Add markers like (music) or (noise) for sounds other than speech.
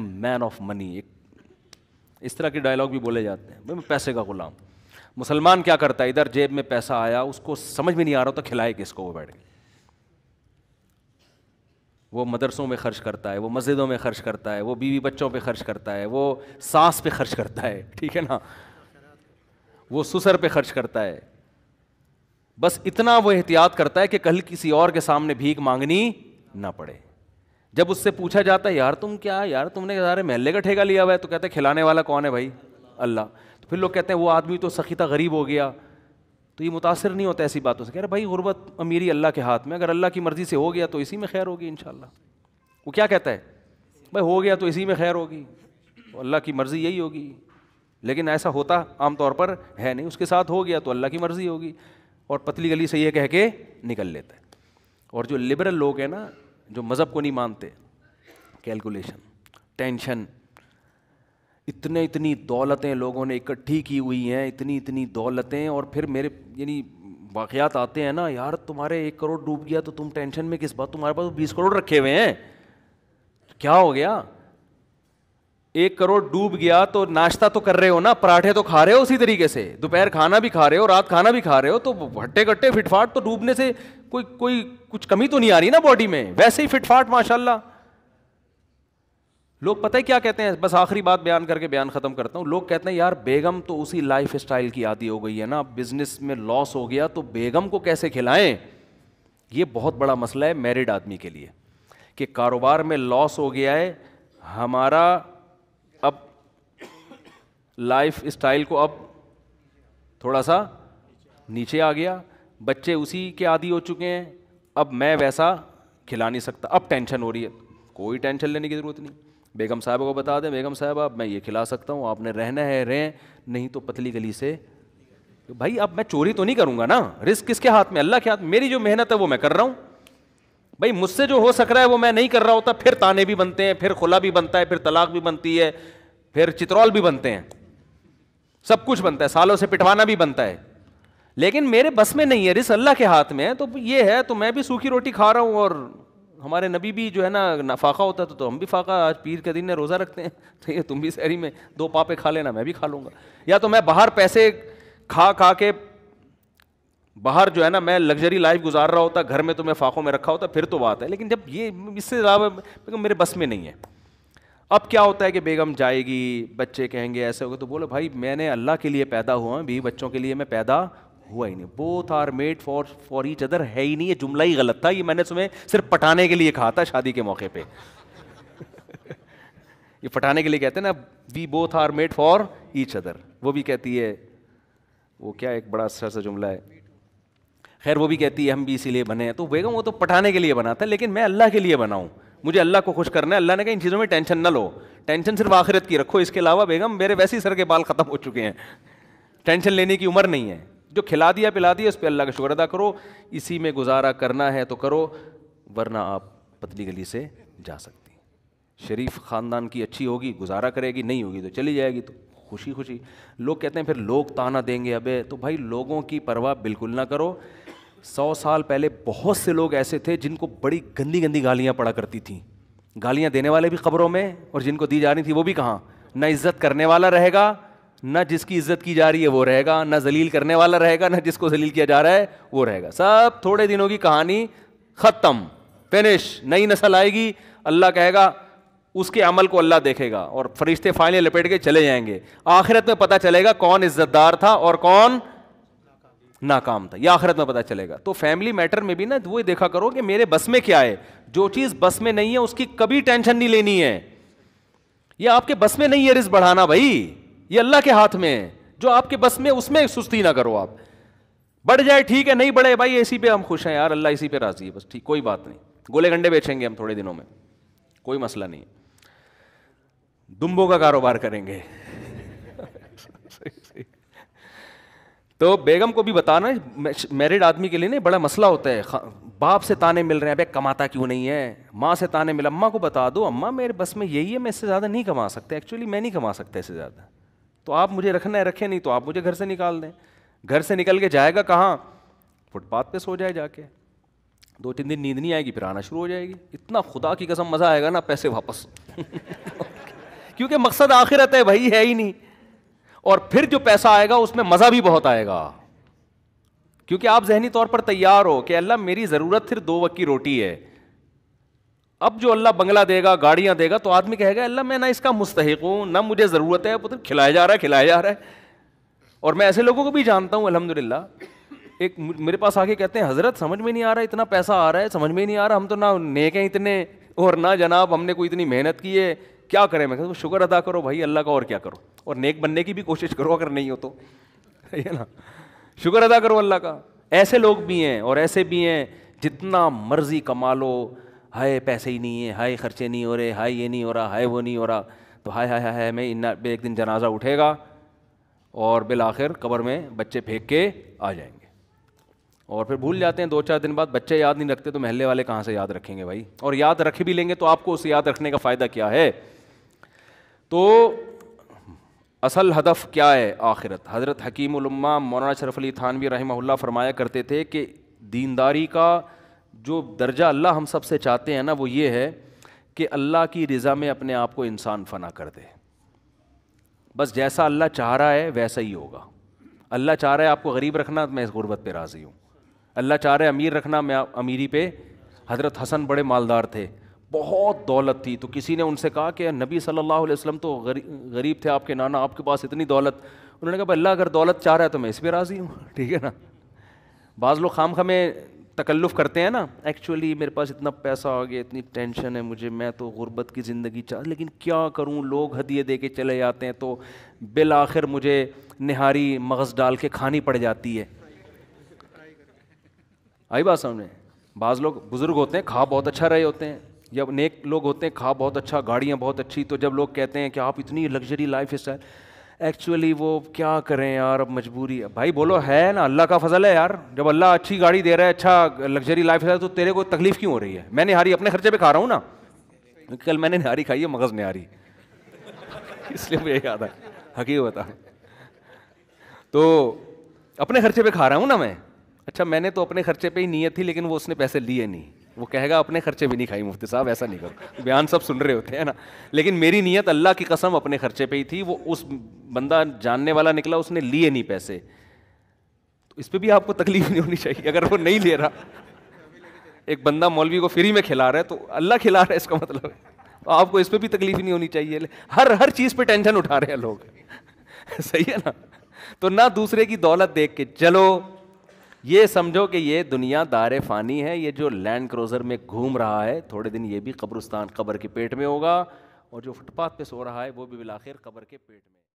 Man of money एक, इस तरह के डायलॉग भी बोले जाते हैं। भाई, मैं पैसे का गुलाम। मुसलमान क्या करता है? इधर जेब में पैसा आया, उसको समझ में नहीं आ रहा तो खिलाए किसको वो बैठ के। वो मदरसों में खर्च करता है, वो मस्जिदों में खर्च करता है, वो बीवी बच्चों पे खर्च करता है, वो सांस पे खर्च करता है, ठीक है ना? वो सुसर पे खर्च करता है। बस इतना वो एहतियात करता है कि कल किसी और के सामने भीख मांगनी ना पड़े। जब उससे पूछा जाता है, यार तुम क्या, यार तुमने सारे महल्ले का ठेका लिया हुआ है? तो कहते हैं, खिलाने वाला कौन है भाई? अल्लाह। तो फिर लोग कहते हैं, वो आदमी तो सखीता गरीब हो गया। तो ये मुतासर नहीं होता ऐसी बातों से। कह रहे, भाई गुरबत अमीरी अल्लाह के हाथ में, अगर अल्लाह की मर्ज़ी से हो गया तो इसी में खैर होगी इन वो क्या कहता है, भाई हो गया तो इसी में खैर होगी तो अल्लाह की मर्ज़ी यही होगी। लेकिन ऐसा होता आमतौर पर है नहीं। उसके साथ हो गया तो अल्लाह की मर्ज़ी होगी। और पतली गली से ये कह के निकल लेता है। और जो लिबरल लोग हैं ना जो मज़हब को नहीं मानते कैलकुलेशन टेंशन इतने, इतनी दौलतें लोगों ने इकट्ठी की हुई हैं, इतनी इतनी दौलतें और फिर मेरे, यानी वाक़ात आते हैं ना, यार, तुम्हारे एक करोड़ डूब गया तो तुम टेंशन में किस बात, तुम्हारे पास बीस करोड़ रखे हुए हैं? क्या हो गया? एक करोड़ डूब गया तो नाश्ता तो कर रहे हो ना, पराठे तो खा रहे हो उसी तरीके से। दोपहर खाना भी खा रहे हो, रात खाना भी खा रहे हो तो भट्टे कट्टे फिटफाट तो डूबने से कोई कोई कुछ कमी तो नहीं आ रही ना बॉडी में? वैसे ही फिटफाट, माशाल्लाह। लोग पता है क्या कहते हैं? बस आखिरी बात बयान करके बयान ख़त्म करता हूँ। लोग कहते हैं, यार, बेगम तो उसी लाइफ स्टाइल की आदि हो गई है ना। बिज़नेस में लॉस हो गया तो बेगम को कैसे खिलाएँ? ये बहुत बड़ा मसला है मैरिड आदमी के लिए, कि कारोबार में लॉस हो गया है, हमारा अब लाइफ स्टाइल को अब थोड़ा सा नीचे आ गया। बच्चे उसी के आदि हो चुके हैं। अब मैं वैसा खिला नहीं सकता। अब टेंशन हो रही है। कोई टेंशन लेने की ज़रूरत नहीं। बेगम साहब को बता दें, बेगम साहब आप मैं ये खिला सकता हूँ। आपने रहना है, रहें। नहीं तो पतली गली से भाई, अब मैं चोरी तो नहीं करूँगा ना। रिस्क किसके हाथ में? अल्लाह के हाथ मेरी जो मेहनत है, वो मैं कर रहा हूँ। भाई, मुझसे जो हो सक रहा है वो मैं नहीं कर रहा होता। फिर ताने भी बनते हैं, फिर खुला भी बनता है, फिर तलाक भी बनती है, फिर चित्रौल भी बनते हैं। सब कुछ बनता है, सालों से पिटवाना भी बनता है। लेकिन मेरे बस में नहीं है रिस, अल्लाह के हाथ में है। तो ये है तो मैं भी सूखी रोटी खा रहा हूँ और हमारे नबी भी जो है ना नफाका होता था तो हम भी फाका, आज पीर के दिन ने रोज़ा रखते हैं। (laughs) तो ये तुम भी शहरी में दो पापे खा लेना, मैं भी खा लूँगा। या तो मैं बाहर पैसे खा खा के बाहर जो है ना, मैं लग्जरी लाइफ गुजार रहा होता, घर में तो मैं फाकों में रखा होता, फिर तो बात है। लेकिन जब ये, इससे ज़्यादा मेरे बस में नहीं है। अब क्या होता है कि बेगम जाएगी, बच्चे कहेंगे ऐसे होगा तो बोलो, भाई, मैंने अल्लाह के लिए पैदा हुआ भी बच्चों के लिए मैं पैदा हुआ ही नहीं। Both are made for for each other है ही नहीं, ये जुमला ही गलत था, ये मैंने तुम्हें सिर्फ़ पटाने के लिए कहा था शादी के मौके पे। (laughs) ये पटाने के लिए कहते हैं ना we both are made for each other वो भी कहती है, वो क्या एक बड़ा अच्छा सा जुमला है। खैर, वो भी कहती है, हम भी इसीलिए बने हैं। तो बेगम वो तो पटाने के लिए बना था, लेकिन मैं अल्लाह के लिए बनाऊँ। मुझे अल्लाह को खुश करना है। अल्लाह ने कहा, इन चीज़ों में टेंशन ना लो। टेंशन सिर्फ़ आखिरत की रखो। इसके अलावा बेगम, मेरे वैसे ही सर के बाल ख़त्म हो चुके हैं। टेंशन लेने की उम्र नहीं है। जो खिला दिया, पिला दिया, उस पर अल्लाह का शुक्र अदा करो। इसी में गुजारा करना है तो करो, वरना आप पतली गली से जा सकती शरीफ ख़ानदान की अच्छी होगी, गुजारा करेगी, नहीं होगी तो चली जाएगी तो खुशी खुशी लोग कहते हैं, फिर लोग ताना देंगे अबे। तो भाई, लोगों की परवाह बिल्कुल ना करो। सौ साल पहले बहुत से लोग ऐसे थे जिनको बड़ी गंदी गंदी गालियाँ पड़ा करती थी। गालियाँ देने वाले भी खबरों में और जिनको दी जा रही थी वो भी कहाँ? न इज़्ज़त करने वाला रहेगा, न जिसकी इज़्ज़त की जा रही है वो रहेगा, न जलील करने वाला रहेगा, न जिसको जलील किया जा रहा है वो रहेगा। सब थोड़े दिनों की कहानी खत्म, फिनिश, नई नस्ल आएगी, अल्लाह कहेगा, उसके अमल को अल्लाह देखेगा और फरिश्ते फाइनल लपेट के चले जाएँगे। आखिरत में पता चलेगा कौन इज्जतदार था और कौन नाकाम था। यह आखिरत में पता चलेगा। तो फैमिली मैटर में भी ना वो देखा करो कि मेरे बस में क्या है। जो चीज़ बस में नहीं है, उसकी कभी टेंशन नहीं लेनी है। ये आपके बस में नहीं है रिस्क बढ़ाना भाई। ये अल्लाह के हाथ में है। जो आपके बस में, उसमें सुस्ती ना करो आप। बढ़ जाए, ठीक है, नहीं बढ़े, भाई इसी पे हम खुश हैं यार, अल्लाह इसी पे राज़ी है, बस ठीक, कोई बात नहीं। गोले गंडे बेचेंगे हम थोड़े दिनों में। कोई मसला नहीं। है दुम्बों का कारोबार करेंगे। (laughs) तो बेगम को भी बताना मैरिड आदमी के लिए नहीं, बड़ा मसला होता है। बाप से ताने मिल रहे हैं भाई कमाता क्यों नहीं है? माँ से ताने मिल, अम्मा को बता दो, अम्मा मेरे बस में यही है, मैं इससे ज़्यादा नहीं कमा सकता एक्चुअली मैं नहीं कमा सकता इससे ज़्यादा। तो आप मुझे रखना है, रखें नहीं तो आप मुझे घर से निकाल दें। घर से निकल के जाएगा कहाँ? फुटपाथ पे सो जाए जाके। दो तीन दिन नींद नहीं आएगी, फिर आना शुरू हो जाएगी। इतना खुदा की कसम, मज़ा आएगा ना, पैसे वापस। (laughs) क्योंकि मकसद आखिरत है, वही है ही नहीं। और फिर जो पैसा आएगा, उसमें मज़ा भी बहुत आएगा। क्योंकि आप जहनी तौर पर तैयार हो कि अल्लाह मेरी ज़रूरत फिर दो वक्त की रोटी है। अब जो अल्लाह बंगला देगा, गाड़ियाँ देगा तो आदमी कहेगा, अल्लाह, मैं ना इसका मुस्तक हूँ, ना मुझे ज़रूरत है पुत्र खिलाया जा रहा है, खिलाया जा रहा है। और मैं ऐसे लोगों को भी जानता हूँ, अल्हम्दुलिल्लाह। एक मेरे पास आके कहते हैं, हज़रत, समझ में नहीं आ रहा, इतना पैसा आ रहा है, समझ में नहीं आ रहा, हम तो ना नेक हैं इतने, और ना जनाब, हमने कोई इतनी मेहनत की है। क्या करें? मैं कहता शुक्र अदा करो भाई, अल्लाह का और क्या करो? और नेक बनने की भी कोशिश करो अगर नहीं हो तो। (laughs) है ना। शुक्र अदा करो अल्लाह का। ऐसे लोग भी हैं और ऐसे भी हैं, जितना मर्ज़ी कमा लो। हाय, पैसे ही नहीं है, हाय, खर्चे नहीं हो रहे, हाय, ये नहीं हो रहा, हाय, वो नहीं हो रहा। तो हाय हाय हाय मैं इन एक दिन जनाजा उठेगा और बिल आखिर कबर में बच्चे फेंक के आ जाएँगे। और फिर भूल जाते हैं, दो चार दिन बाद बच्चे याद नहीं रखते तो महल्ले वाले कहाँ से याद रखेंगे भाई? और याद रख भी लेंगे तो आपको उसे याद रखने का फ़ायदा क्या है? तो असल हदफ क्या है आखिरत? हज़रत हकीम हकीमुलम्मा मौलाना शरफ अली थानवी रहमहुल्लाह फरमाया करते थे कि दीनदारी का जो दर्जा अल्लाह हम सबसे चाहते हैं ना, वो ये है कि अल्लाह की रज़ा में अपने आप को इंसान फना कर दे। बस जैसा अल्लाह चाह रहा है, वैसा ही होगा। अल्लाह चाह रहा है आपको गरीब रखना, मैं इस गुर्बत पे राज़ी हूँ। अल्लाह चाह रहा अमीर रखना, मैं अमीरी पे। हज़रत हसन बड़े मालदार थे। बहुत दौलत थी। तो किसी ने उनसे कहा कि नबी सल्लल्लाहु अलैहि वसल्लम तो गरीब थे आपके नाना, आपके पास इतनी दौलत उन्होंने कहा अल्लाह अगर दौलत चाह रहा है तो मैं इस पर राज़ी हूँ। (laughs) ठीक है ना? बाज़ लोग खाम खामे तकल्लुफ़ करते हैं ना, एक्चुअली मेरे पास इतना पैसा आ गया, इतनी टेंशन है मुझे, मैं तो गुर्बत की ज़िंदगी चाह लेकिन क्या करूँ? लोग हदिये दे के चले जाते हैं तो बिल आखिर मुझे निहारी मगज़ डाल के खानी पड़ जाती है। आई बात सामने? बाज़ लोग बुज़ुर्ग होते हैं, खा बहुत अच्छा रहे होते हैं। या नेक लोग होते हैं, खा बहुत अच्छा गाड़ियाँ बहुत अच्छी तो जब लोग कहते हैं कि आप इतनी लग्जरी लाइफ स्टाइल एक्चुअली वो क्या करें यार, अब मजबूरी है। भाई बोलो, है ना, अल्लाह का फजल है यार। जब अल्लाह अच्छी गाड़ी दे रहा है अच्छा लग्जरी लाइफ है तो तेरे को तकलीफ़ क्यों हो रही है? मैं निहारी अपने खर्चे पे खा रहा हूँ ना। कल मैंने निहारी खाई है, मगज़ निहारी। (laughs) इसलिए मुझे याद है हकीकत बता। तो अपने खर्चे पे खा रहा हूँ ना मैं। अच्छा मैंने तो अपने खर्चे पे ही नीयत थी, लेकिन वो उसने पैसे लिए नहीं। वो कहेगा, अपने खर्चे भी नहीं खाई मुफ्ती साहब, ऐसा नहीं करो। बयान सब सुन रहे होते हैं ना। लेकिन मेरी नीयत अल्लाह की कसम अपने खर्चे पे ही थी, वो उस बंदा जानने वाला निकला, उसने लिए नहीं पैसे। तो इस पर भी आपको तकलीफ़ नहीं होनी चाहिए, अगर वो नहीं ले रहा। एक बंदा मौलवी को फ्री में खिला रहा है तो अल्लाह खिला रहा है, इसका मतलब है। तो आपको इस पर भी तकलीफ़ नहीं होनी चाहिए। हर हर चीज़ पर टेंशन उठा रहे हैं लोग। (laughs) सही है ना? तो ना दूसरे की दौलत देख के, चलो ये समझो कि ये दुनिया दार फ़ानी है, ये जो लैंड क्रोज़र में घूम रहा है, थोड़े दिन ये भी कब्रस्तान कब्र के पेट में होगा और जो फुटपाथ पे सो रहा है, वो भी बिलाखिर कब्र के पेट में।